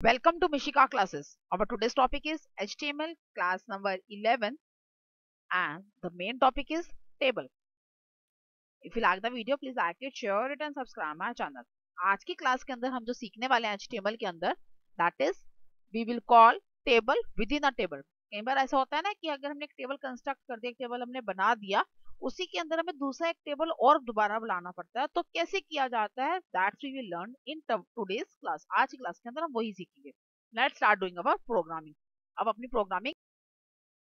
Welcome to Mishika classes. Our today's topic is HTML class number 11 and the main topic is table. If you like the video, please like it, share it and subscribe my channel. आज की class के अंदर हम जो सीखने वाले हैं HTML के अंदर that is we will call table within a table. कई बार ऐसा होता है ना कि अगर हमने एक टेबल कंस्ट्रक्ट कर दिया टेबल हमने बना दिया उसी के अंदर हमें दूसरा एक टेबल और दोबारा बनाना पड़ता है। तो कैसे किया जाता है? That's we will learn in today's class आज की क्लास के अंदर हम वही सीखेंगे। Let's start doing our programming अब अपनी programming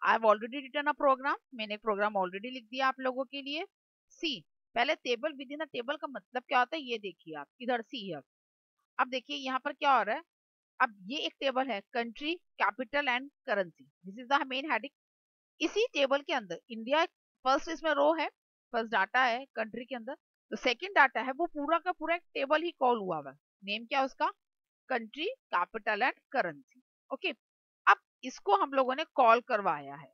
I have already written a program मैंने एक प्रोग्राम ऑलरेडी लिख दिया आप लोगों के लिए. सी पहले टेबल विद इन टेबल का मतलब क्या होता है? ये देखिए आप. इधर सी है अब देखिए यहाँ पर क्या हो रहा है? अब ये एक टेबल है. Country capital and currency this is the main heading इसी टेबल के अंदर इंडिया फ़र्स्ट इसमें रो है फ़र्स्ट डाटा है कंट्री के अंदर तो सेकंड डाटा है, वो पूरा का पूरा एक टेबल ही कॉल हुआ हुआ नेम क्या उसका? Country capital and currency okay अब इसको हम लोगों ने कॉल करवाया है।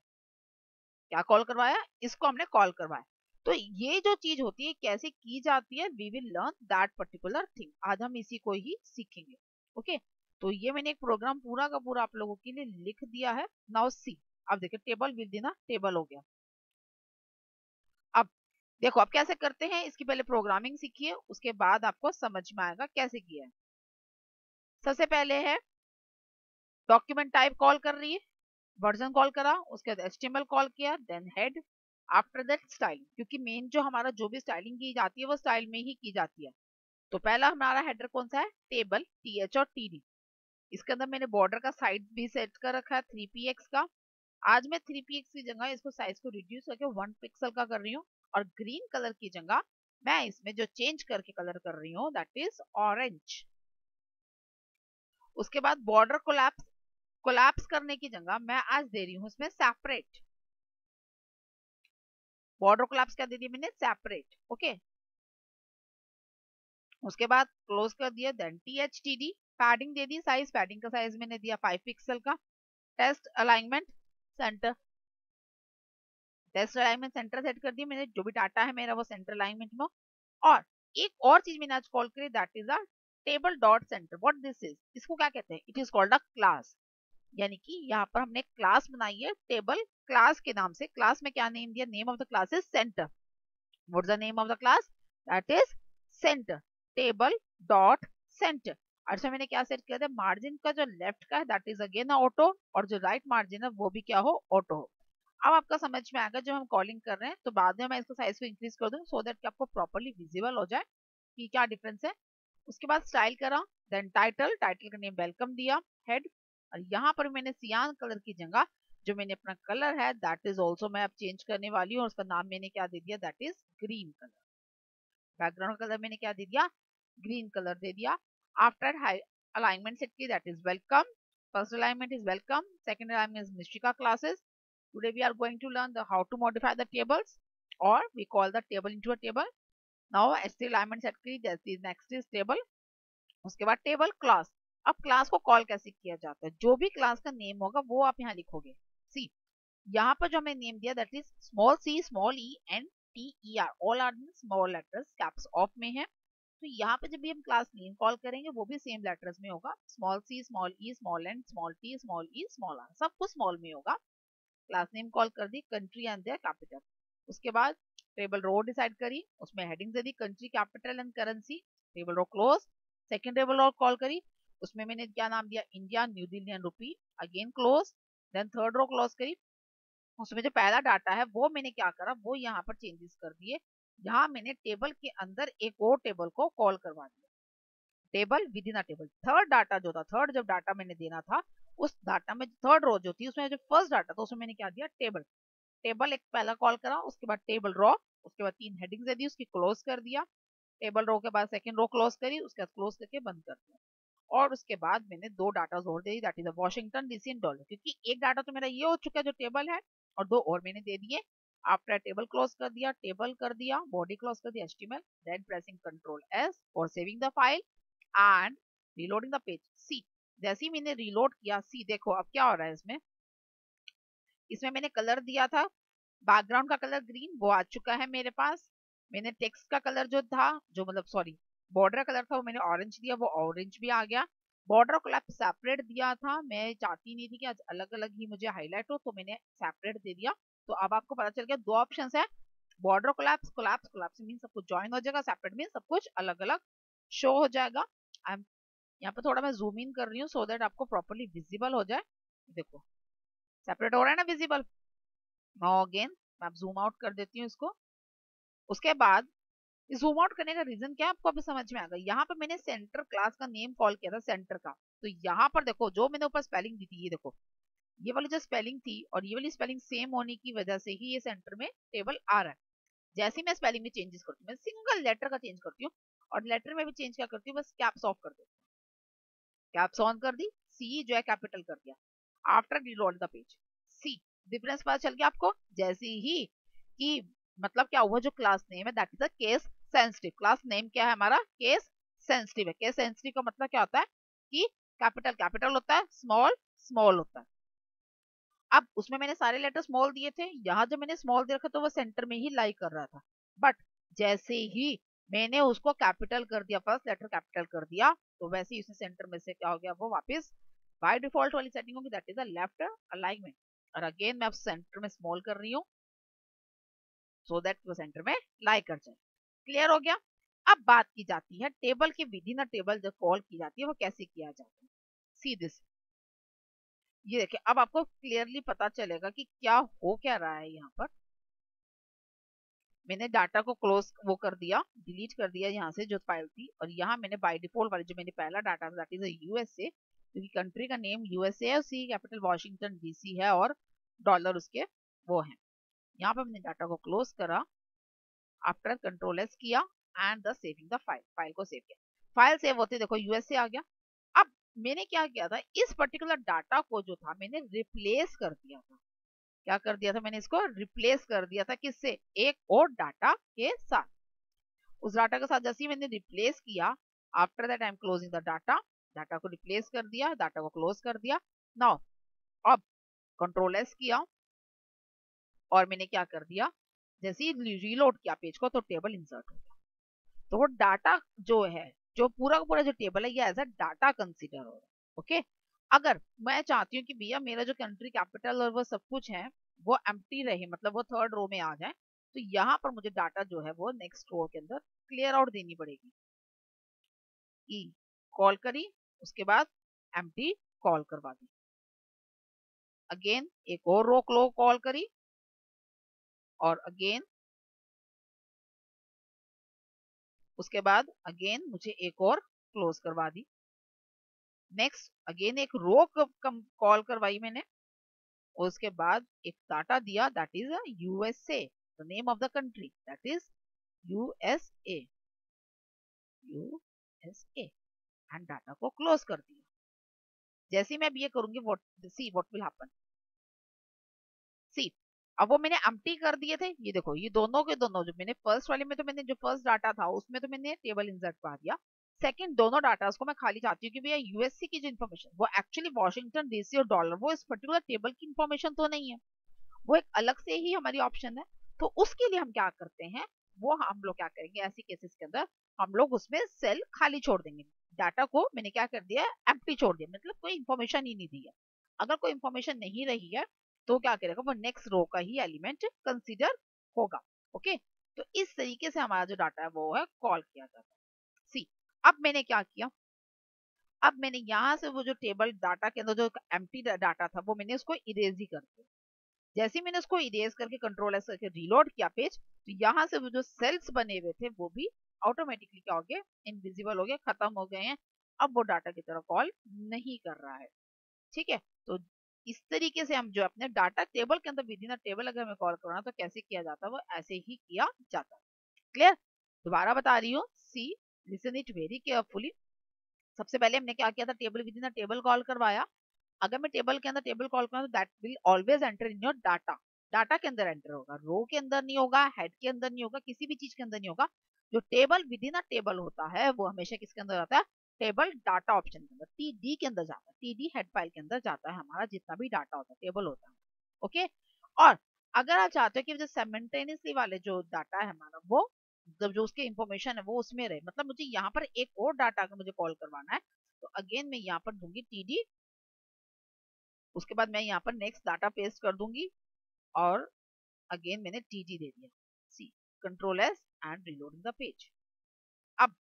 क्या कॉल करवाया? इसको हमने कॉल करवाया। तो ये जो चीज़ होती है, कैसे की जाती है we will learn that particular thing आज हम इसी को ही सीखेंगे। ओके तो ये मैंने एक प्रोग्राम पूरा का पूरा आप लोगों के लिए लिख दिया है। नाउ सी अब देखिए टेबल विद इन टेबल हो गया। देखो, आप कैसे करते हैं, इसकी पहले प्रोग्रामिंग सीखिए, उसके बाद आपको समझ में आएगा कैसे किया है। सबसे पहले है डॉक्यूमेंट टाइप कॉल कर रही है वर्जन कॉल करा, उसके बाद एचटीएमएल कॉल किया then head after that styling क्योंकि मेन जो हमारा जो भी स्टाइलिंग की जाती है, वो स्टाइल में ही की जाती है। तो पहला हमारा हेडर कौन सा है? टेबल टी एच और टी डी इसके अंदर मैंने बॉर्डर का साइज़ भी सेट कर रखा है थ्री पी एक्स का। आज मैं थ्री पी एक्स की जगह इसको साइज़ को रिड्यूस करके वन पिक्सल का कर रही हूँ। और ग्रीन कलर की जगह मैं इसमें जो चेंज करके कलर कर रही हूँ दैट इज़ ऑरेंज उसके बाद बॉर्डर कोलैप्स कोलैप्स करने की जगह मैं आज दे रही हूँ इसमें सेपरेट बॉर्डर कोलैप्स क्या दे दी मैंने? सेपरेट ओके उसके बाद क्लोज कर दिया then T H T D padding दे दी साइज़ पैडिंग का साइज़ मैंने दिया फाइव पिक्सल का. Text alignment centre text alignment centre set कर दिया, मैंने जो भी डाटा है मेरा वो सेंटर अलाइनमेंट में और एक और चीज़ मैंने आज कॉल करी that is a table dot centre what this is इसको क्या कहते हैं? It is called a class यानी कि यहाँ पर हमने क्लास बनाई है टेबल क्लास के नाम से। क्लास में क्या नेम दिया? Name of the class is centre what the name of the class that is centre table dot centre अच्छा मैंने क्या सेट किया था? मार्जिन का जो लेफ़्ट का है दैट इज़ अगेन ऑटो और जो राइट मार्जिन है, वो भी क्या हो? ऑटो हो। अब आपका समझ में आएगा, जब हम कॉलिंग कर रहे हैं तो बाद में मैं इसको साइज़ को इंक्रीज कर दूँ सो दैट कि आपको प्रॉपरली विजिबल हो जाए कि क्या डिफरेंस है। उसके बाद स्टाइल करा देन टाइटल टाइटल का नेम वेलकम दिया हेड और यहाँ पर मैंने सियान कलर की जगह, जो मैंने अपना कलर है दैट इज़ ऑल्सो मैं अब चेंज करने वाली हूँ, और उसका नाम मैंने क्या दे दिया that is green colour background colour मैंने क्या दे दिया ग्रीन कलर दे दिया। आफ्टर अलाइनमेंट सेट की, that is welcome. First alignment is welcome, second alignment is mishika classes today we are going to learn the how to modify the tables or we call the table into a table. Now st alignment set key that is next is table. उसके बाद table class अब class को call कैसे किया जाता है? जो भी क्लास का नेम होगा, वो आप यहाँ लिखोगे. सी यहाँ पर जो हमें नेम दिया that is small C small E and T E R all are small letters caps off में है. तो यहाँ पे जब भी हम क्लास नेम कॉल करेंगे, वो भी सेम लेटर्स में होगा. Small C small E small N small T small E small R सब कुछ स्मॉल में होगा. क्लास नेम कॉल कर दी कंट्री एंड देयर कैपिटल उसके बाद टेबल रो डिसाइड करी, उसमें हेडिंग दे दी country capital and currency table row close second table row call करी, उसमें मैंने क्या नाम दिया India New Delhi and rupee again close then third row close करी, उसमें जो पहला डाटा है, वो मैंने क्या करा, वो यहाँ पर चेंजेस कर दिए, यहाँ मैंने टेबल के अंदर एक और टेबल को कॉल करवा दिया। Table within a table third data जो था थर्ड जब डाटा मैंने देना था उस डाटा में थर्ड रो जो थी, उसमें जो फ़र्स्ट डाटा था, उसमें मैंने क्या दिया? टेबल टेबल एक पहला कॉल करा, उसके बाद टेबल रो उसके बाद तीन हेडिंग दे दी, उसकी क्लोज कर दिया। टेबल रो के बाद सेकंड रो क्लोज करी, उसके बाद क्लोज करके बंद कर दिया। और उसके बाद मैंने दो डाटा जोड़ दे दी that is Washington DC in dollar क्योंकि एक डाटा तो मेरा ये हो चुका है जो टेबल है, और दो और मैंने दे दिए। आफ्टर टेबल क्लोज कर दिया टेबल कर दिया बॉडी क्लोज कर दिया HTML then pressing control S for saving the file and reloading the page see जैसे ही मैंने रिलोड किया सी देखो अब क्या हो रहा है इसमें। इसमें मैंने कलर दिया था बैकग्राउंड का कलर ग्रीन वो आ चुका है मेरे पास। मैंने टेक्स्ट का कलर जो था, जो मतलब सॉरी बॉर्डर कलर था, वो मैंने ऑरेंज दिया, वो ऑरेंज भी आ गया। बॉर्डर कोलैप्स सेपरेट दिया था, मैं चाहती नहीं थी कि आज अलग अलग ही मुझे हाईलाइट हो तो मैंने सेपरेट दे दिया। तो अब आपको पता चल गया, दो ऑप्शन है border collapse collapse collapse mean सब कुछ ज्वाइन हो जाएगा सेपरेट मीन सब कुछ अलग अलग शो हो जाएगा। आई एम यहाँ पे थोड़ा मैं जूम इन कर रही हूँ सो देट आपको प्रॉपरली विजिबल हो जाए। देखो सेपरेट हो रहा है ना विजिबल नाउ अगेन मैं आप जूम आउट कर देती हूँ इसको। उसके बाद जूम आउट करने का रीजन क्या है आपको अभी समझ में आ गया? यहाँ पे मैंने सेंटर क्लास का नेम कॉल किया था सेंटर का। तो यहाँ पर देखो, जो मैंने ऊपर स्पेलिंग दी थी, ये देखो। ये वाली जो स्पेलिंग थी और ये वाली स्पेलिंग सेम होने की वजह से ही ये सेंटर में टेबल आ रहा है। जैसे मैं स्पेलिंग में चेंजेस करती हूँ, मैं सिंगल लेटर का चेंज करती हूँ और लेटर में भी चेंज क्या करती हूँ, बस कैप्स ऑफ़ कर हूँ। कैप्स ऑन कर दी सी जो है कैपिटल कर दिया। After reload the page see difference पता चल गया आपको, जैसे ही कि मतलब क्या हुआ, जो क्लास नेम है that is a case sensitive class name क्या है हमारा? केस सेंसिटिव है। केस सेंसिटिव का मतलब क्या होता है कि कैपिटल कैपिटल होता है स्मॉल स्मॉल होता है। अब उसमें मैंने सारे लेटर स्मॉल दिए थे। यहाँ जब मैंने स्मॉल दे रखा तो वो सेंटर में ही लाई कर रहा था। बट जैसे ही मैंने उसको कैपिटल कर दिया फ़र्स्ट लेटर कैपिटल कर दिया तो वैसे ही उसने सेंटर में से क्या हो गया, वो वापस बाय डिफ़ॉल्ट वाली सेटिंग होगी that is a left alignment और अगेन मैं अब सेंटर में स्मॉल कर रही हूँ सो दैट वो सेंटर में लाई कर जाए। क्लियर हो गया? अब बात की जाती है टेबल के विधि ना टेबल जो कॉल की जाती है, वो कैसे किया जाता है? सी। दिस ये देखिए, अब आपको क्लियरली पता चलेगा कि क्या हो क्या रहा है यहाँ पर। मैंने डाटा को क्लोज वो कर दिया डिलीट कर दिया यहाँ से जो फ़ाइल थी और यहाँ मैंने बाय डिफ़ॉल्ट वाले जो मैंने पहला डाटा दैट इज़ यूएसए क्योंकि कंट्री का नेम यूएसए है सी कैपिटल वॉशिंगटन डीसी है और डॉलर उसके वो है। यहाँ पे मैंने डाटा को क्लोज करा आफ्टर कंट्रोल एस किया and the saving the file file को सेव किया। फ़ाइल सेव होती देखो यूएसए आ गया। अब मैंने क्या किया था, इस पर्टिकुलर डाटा को जो था मैंने रिप्लेस कर दिया था। क्या कर दिया था मैंने इसको? रिप्लेस कर दिया था किससे? एक और डाटा के साथ। उस डाटा के साथ जैसे ही मैंने रिप्लेस किया after that I am closing the data data को रिप्लेस कर दिया डाटा को क्लोज कर दिया। नाउ अब कंट्रोल एस किया। और मैंने क्या कर दिया? जैसे ही रीलोड किया पेज को तो टेबल इंसर्ट हो गया। तो वो डाटा जो है, जो पूरा का पूरा जो टेबल है, ये एज अ डाटा कंसिडर हो रहा है ओके अगर मैं चाहती हूँ कि भैया मेरा जो कंट्री कैपिटल और वो सब कुछ है, वो एम्प्टी रहे मतलब वो थर्ड रो में आ जाए तो यहाँ पर मुझे डाटा जो है वो नेक्स्ट रो के अंदर क्लियर आउट देनी पड़ेगी। ई कॉल करी, उसके बाद एम्प्टी कॉल करवा दी। अगेन एक और रो क्लो कॉल करी, और अगेन उसके बाद अगेन मुझे एक और क्लोज करवा दी। नेक्स्ट अगेन एक रो कॉल करवाई मैंने। और उसके बाद एक डाटा दिया that is USA the name of the country that is USA USA and data को क्लोज कर दिया। जैसे मैं अब ये करूँगी see what will happen see अब वो मैंने एम्प्टी कर दिए थे। ये देखो, ये दोनों के दोनों, जो मैंने फ़र्स्ट वाले में तो मैंने जो फ़र्स्ट डाटा था, उसमें तो मैंने टेबल इंसर्ट पा दिया। सेकंड दोनों डाटा को मैं खाली चाहती हूँ कि भैया यूएससी की जो इन्फॉर्मेशन वो एक्चुअली वॉशिंगटन डीसी और डॉलर वो इस पर्टिकुलर टेबल की इन्फॉर्मेशन तो नहीं है। वो एक अलग से ही हमारी ऑप्शन है। तो उसके लिए हम क्या करते हैं, वो हम लोग क्या करेंगे, ऐसी केसेस के अंदर हम लोग उसमें सेल खाली छोड़ देंगे। डाटा को मैंने क्या कर दिया एम्प्टी छोड़ दिया मतलब कोई इन्फॉर्मेशन ही नहीं दी है। अगर कोई इन्फॉर्मेशन नहीं रही है तो क्या करेगा, वो नेक्स्ट रो का ही एलिमेंट कंसिडर होगा ओके तो इस तरीके से हमारा जो डाटा है, वो है कॉल किया जाता है। सी अब मैंने क्या किया? अब मैंने यहाँ से वो जो टेबल डाटा के अंदर जो एम्प्टी डाटा था, वो मैंने उसको इरेज ही कर दिया। जैसे मैंने उसको इरेज करके कंट्रोल एस करके रीलोड किया पेज तो यहाँ से वो जो सेल्स बने हुए थे, वो भी ऑटोमेटिकली क्या हो गए? इनविजिबल हो गए, खत्म हो गए हैं। अब वो डाटा की तरह कॉल नहीं कर रहा है। ठीक है? तो इस तरीके से हम जो अपने डाटा टेबल के अंदर विद इन टेबल अगर हमें कॉल करना तो कैसे किया जाता है? वो ऐसे ही किया जाता है। क्लियर दोबारा बता रही हूँ। See listen it very carefully सबसे पहले हमने क्या किया था? Table within table call करवाया। अगर मैं टेबल के अंदर टेबल कॉल करूँ तो that will always enter in your data data के अंदर एंटर होगा। रो के अंदर नहीं होगा हेड के अंदर नहीं होगा, किसी भी चीज़ के अंदर नहीं होगा। जो टेबल विद इन टेबल होता है, वो हमेशा किसके अंदर आता है? टेबल डाटा ऑप्शन के अंदर टी डी के अंदर जाता है। टी डी हेड फ़ाइल के अंदर जाता है हमारा, जितना भी डाटा होता है टेबल होता है। ओके और अगर आप चाहते हो कि जो सेमेंटेनियसली वाले जो डाटा है हमारा, वो जब जो उसके इंफॉर्मेशन है, वो उसमें रहे। मतलब मुझे यहाँ पर एक और डाटा का मुझे कॉल करवाना है तो अगेन मैं यहाँ पर दूँगी टीडी उसके बाद मैं यहाँ पर नेक्स्ट डाटा पेस्ट कर दूँगी और अगेन मैंने टीडी दे दिया। See control S and reloading the page अब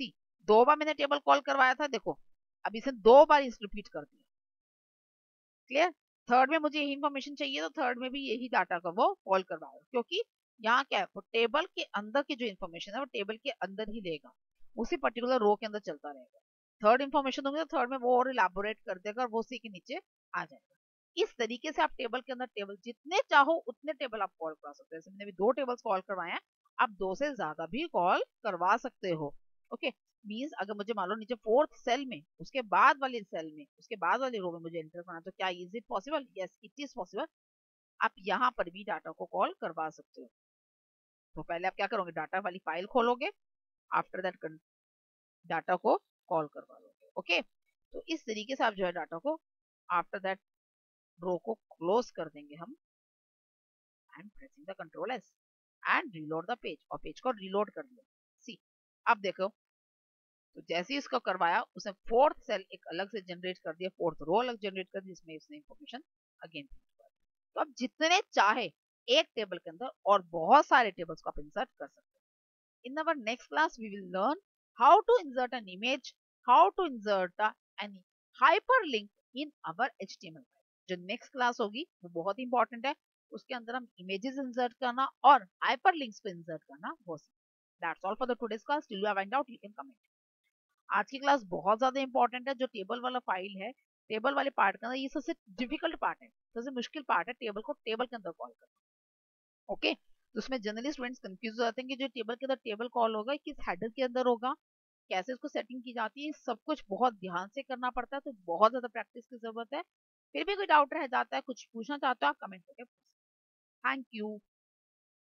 सी दो बार मैंने टेबल कॉल करवाया था, देखो, अब इसे दो बार इस रिपीट कर दिया। क्लियर थर्ड में मुझे यही इन्फॉर्मेशन चाहिए तो थर्ड में भी यही डाटा का वो कॉल करवाया। क्योंकि यहाँ क्या है? वो टेबल के अंदर की जो इन्फॉर्मेशन है, वो टेबल के अंदर ही लेगा उसी पर्टिकुलर रो के अंदर चलता रहेगा। थर्ड इन्फॉर्मेशन दूँगे तो थर्ड में वो और इलाबोरेट कर देगा और वो उसी के नीचे आ जाएगा। इस तरीके से आप टेबल के अंदर टेबल जितने चाहो, उतने टेबल आप कॉल करा सकते हो। जैसे मैंने भी दो टेबल्स कॉल करवाए हैं, आप दो से ज़्यादा भी कॉल करवा सकते हो। ओके मीन्स अगर मुझे मान लो नीचे फोर्थ सेल में, उसके बाद वाली सेल में, उसके बाद वाली रो में मुझे एंटर करना तो क्या is it possible yes it is possible आप यहाँ पर भी डाटा को कॉल करवा सकते हो। तो पहले आप क्या करोगे, डाटा वाली फ़ाइल खोलोगे आफ्टर दैट डाटा को कॉल करवा लोगे ओके तो इस तरीके से आप जो है डाटा को आफ्टर दैट रो को क्लोज कर देंगे हम। And pressing the control S and reload the page और पेज को रिलोड कर दिया। सी अब देखो तो जैसे ही इसको करवाया उसने फोर्थ सेल एक अलग से जनरेट कर दिया फोर्थ रो अलग जनरेट कर दी जिसमें उसने इंफॉर्मेशन अगेन तो अब जितने चाहे एक टेबल के अंदर और बहुत सारे टेबल्स को आप इंसर्ट कर सकते हैं। In our next class we will learn how to insert an image how to insert any hyperlink in our HTML जो नेक्स्ट क्लास होगी, वो बहुत इंपॉर्टेंट है। उसके अंदर हम इमेजेस इंसर्ट करना और हाइपरलिंक्स को इंसर्ट करना वो that's all for the today's class till you find out you can comment आज की क्लास बहुत ज़्यादा इंपॉर्टेंट है। जो टेबल वाला फ़ाइल है टेबल वाले पार्ट का ये सबसे डिफ़िकल्ट पार्ट है। सबसे मुश्किल पार्ट है टेबल को टेबल के अंदर कॉल करना। ओके? तो उसमें जनरली स्टूडेंट्स कंफ्यूज हो जाते हैं कि जो टेबल के अंदर टेबल कॉल होगा किस हेडर के अंदर होगा? कैसे उसको सेटिंग की जाती है? सब कुछ बहुत ध्यान से करना पड़ता है तो बहुत ज़्यादा प्रैक्टिस की ज़रूरत है। फिर भी कोई डाउट रह जाता है, कुछ पूछना चाहते हो आप कमेंट करके थैंक यू